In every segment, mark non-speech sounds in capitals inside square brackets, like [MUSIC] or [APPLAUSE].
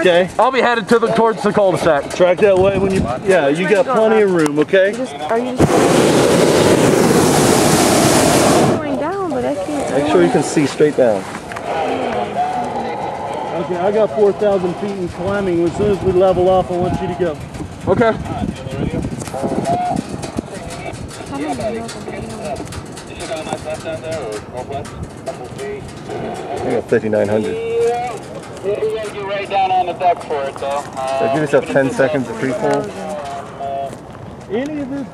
Okay? I'll be headed to the towards the cul-de-sac. Track that way when you, yeah, you got plenty of room, okay? Just, are you just going down? But I can't. Make sure you can see straight down. Okay, I got 4,000 feet in climbing. As soon as we level off, I want you to go. Okay. I got 5,900. You gotta get right down on the deck for it though. So give yourself 10 seconds of free fall. Any of this,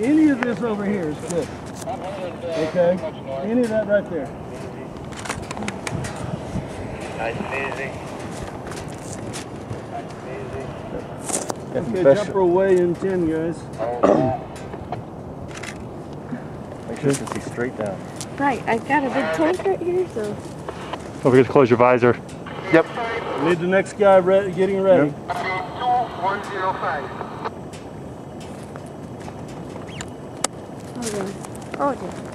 any of this over here is good. Okay? Any of that right there. Nice and easy. Nice and Get some Okay, pressure. jumper away in 10, guys. Make sure you can see straight down. Right, I've got a big tank right here, so. Don't forget to close your visor. Yep. Need the next guy re- getting ready. easy. 2105. Oh, dear. Oh, dear.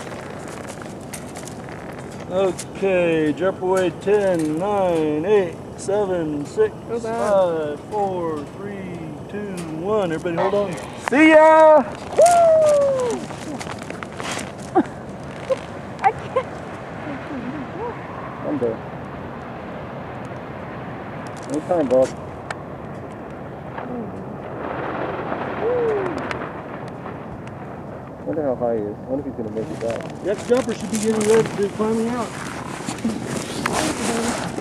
Okay, jump away 10, 9, 8, 7, 6, Go 5, 4, 3, 2, 1. Everybody hold on. See ya! Woo! [LAUGHS] I can't. I'm there. Anytime, Bob. Wonder how high he is. I Wonder if he's gonna make it back. That jumper should be getting ready to climbing out.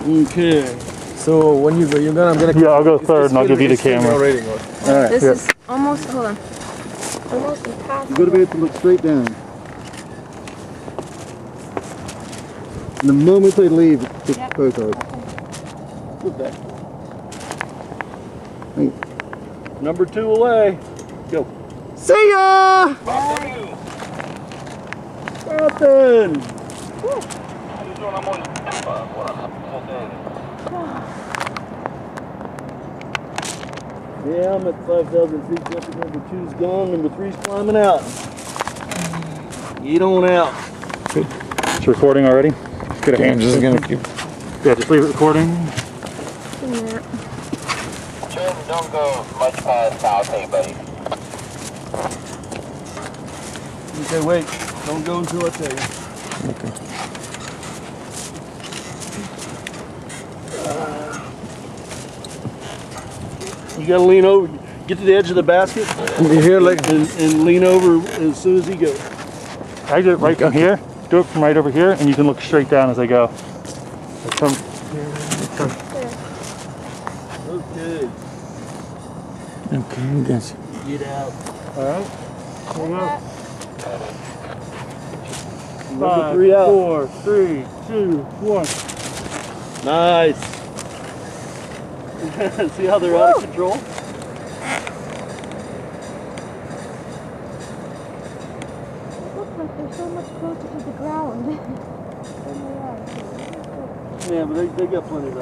Okay. So when you go, you're gonna, I'm gonna. Yeah, I'll go third and I'll give you the camera. Rating, All right. This yeah. is almost, hold on. Almost impossible. You gotta be able to look straight down. The moment they leave, it's Yep. photos. Look back. Number two away. Go. See ya! Nothing. Yeah, I'm at 5,000 feet. Jumper number two's gone. Number three's climbing out. Get on out. It's recording already. Get a hand. just gonna keep. Yeah, just leave it recording. Yeah. Don't go much past south, hey buddy. Okay, wait. Don't go until I tell you. Okay. You gotta lean over. Get to the edge of the basket You hear like and, and lean over as soon as he goes. I do it right from here. Do it from right over here, and you can look straight down as I go. Like From, Okay. Okay, yes. Get out. all right. Here we go. Five, three out. four, three, two, one. Nice. See how they're out of control? It looks like they're so much closer to the ground than they are. Yeah, but they, they got plenty of